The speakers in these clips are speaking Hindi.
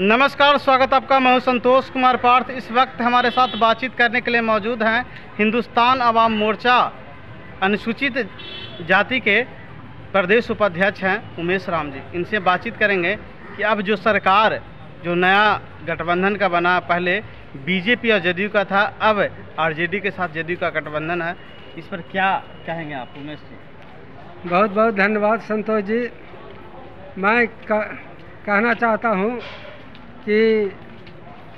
नमस्कार, स्वागत आपका। मैं संतोष कुमार पार्थ। इस वक्त हमारे साथ बातचीत करने के लिए मौजूद हैं हिंदुस्तान अवाम मोर्चा अनुसूचित जाति के प्रदेश उपाध्यक्ष हैं उमेश राम जी। इनसे बातचीत करेंगे कि अब जो सरकार, जो नया गठबंधन का बना, पहले बीजेपी और जदयू का था, अब आरजेडी के साथ जदयू का गठबंधन है। इस पर क्या कहेंगे आप, उमेश जी? बहुत बहुत धन्यवाद संतोष जी। मैं कहना चाहता हूँ कि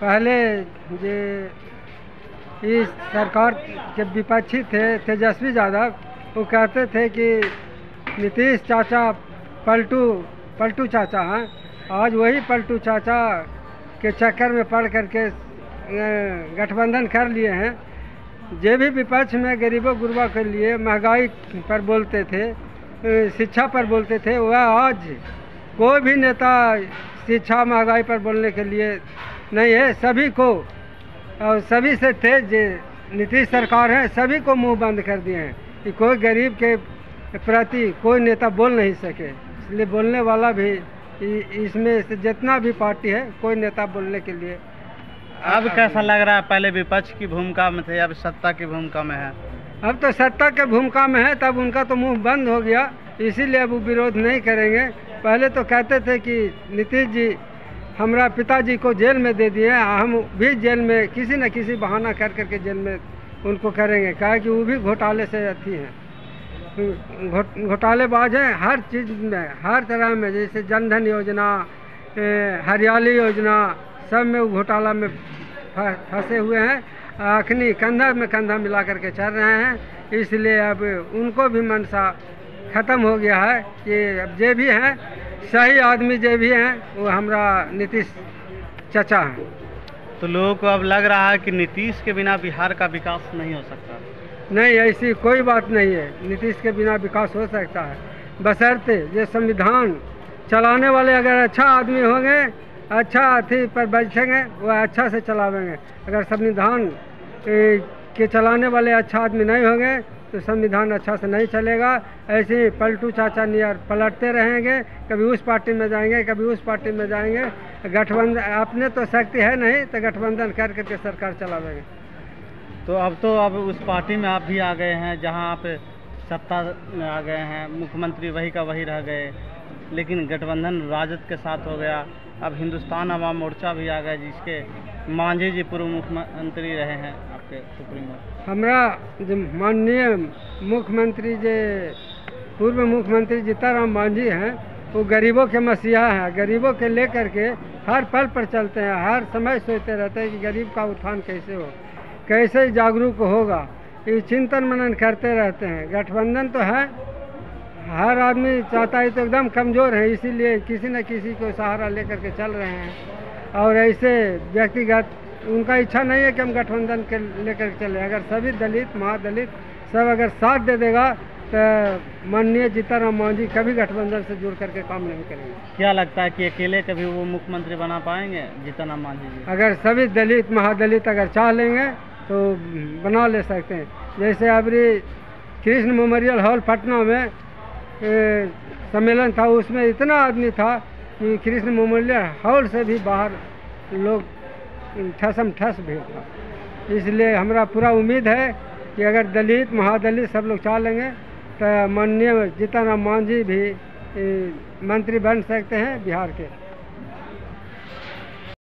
पहले जे इस सरकार के विपक्षी थे, तेजस्वी यादव, वो कहते थे कि नीतीश चाचा पलटू पलटू चाचा हैं। आज वही पलटू चाचा के चक्कर में पड़ करके गठबंधन कर लिए हैं। जे भी विपक्ष में गरीबों गुरबा के लिए महँगाई पर बोलते थे शिक्षा पर बोलते थे, वह आज कोई भी नेता शिक्षा महँगाई पर बोलने के लिए नहीं है सभी को और सभी से थे जे नीतीश सरकार है सभी को मुँह बंद कर दिए हैं कि कोई गरीब के प्रति कोई नेता बोल नहीं सके। इसलिए बोलने वाला भी इसमें से जितना भी पार्टी है कोई नेता बोलने के लिए अब कैसा लग रहा है? पहले विपक्ष की भूमिका में थे अब सत्ता की भूमिका में है। अब तो सत्ता के भूमिका में है तब उनका तो मुँह बंद हो गया। इसीलिए अब वो विरोध नहीं करेंगे। पहले तो कहते थे कि नीतीश जी, हमारा पिताजी को जेल में दे दिए हम भी जेल में किसी न किसी बहाना कर करके जेल में उनको करेंगे। कहा कि वो भी घोटाले से अथी हैं। घोट- घोटालेबाज हैं हर चीज़ में, हर तरह में, जैसे जनधन योजना हरियाली योजना, सब में वो घोटाला में फंसे हुए हैं। अखनी कंधा में कंधा मिला करके चल रहे हैं, इसलिए अब उनको भी मनसा ख़त्म हो गया है कि अब जे भी हैं सही आदमी जे भी हैं वो हमारा नीतीश चचा हैं। तो लोगों को अब लग रहा है कि नीतीश के बिना बिहार का विकास नहीं हो सकता। नहीं ऐसी कोई बात नहीं है। नीतीश के बिना विकास हो सकता है। बशर्ते ये संविधान चलाने वाले अगर अच्छा आदमी होंगे अच्छा अथी पर बैठेंगे वह अच्छा से चलावेंगे। अगर संविधान के चलाने वाले अच्छा आदमी नहीं होंगे तो संविधान अच्छा से नहीं चलेगा। ऐसे ही पलटू चाचा नियर पलटते रहेंगे, कभी उस पार्टी में जाएँगे, कभी उस पार्टी में जाएँगे। गठबंधन अपने तो शक्ति है नहीं तो गठबंधन कर करके सरकार चलावेंगे। तो अब तो अब उस पार्टी में आप भी आ गए हैं, जहाँ आप सत्ता में आ गए हैं, मुख्यमंत्री वही का वही रह गए। लेकिन गठबंधन राजद के साथ हो गया, अब हिंदुस्तान अवाम मोर्चा भी आ गया, जिसके मांझी जी पूर्व मुख्यमंत्री रहे हैं। हमरा जो माननीय मुख्यमंत्री जे, पूर्व मुख्यमंत्री जीताराम मांझी हैं, वो गरीबों के मसीहा हैं। गरीबों के लेकर के हर पल पर चलते हैं, हर समय सोचते रहते हैं कि गरीब का उत्थान कैसे हो, कैसे जागरूक होगा। ये चिंतन मनन करते रहते हैं। गठबंधन तो है, हर आदमी चाहता है तो एकदम कमज़ोर है, इसीलिए किसी न किसी को सहारा लेकर के चल रहे हैं। और ऐसे व्यक्तिगत उनका इच्छा नहीं है कि हम गठबंधन के लेकर चले। अगर सभी दलित महादलित सब अगर साथ दे देगा तो माननीय जीताराम मांझी कभी गठबंधन से जुड़ करके काम नहीं करेंगे। क्या लगता है कि अकेले कभी वो मुख्यमंत्री बना पाएँगे जीतन मांझी जी? अगर सभी दलित महादलित अगर चाह लेंगे तो बना ले सकते हैं। जैसे अभी कृष्ण मेमोरियल हॉल पटना में ए, सम्मेलन था उसमें इतना आदमी था कि कृष्ण मेमोरियल हॉल से भी बाहर लोग ठसम ठस भीड़ था। इसलिए हमारा पूरा उम्मीद है कि अगर दलित, महादलित सब लोग चाह लेंगे तो माननीय जीतन राम मांझी भी मंत्री बन सकते हैं बिहार के।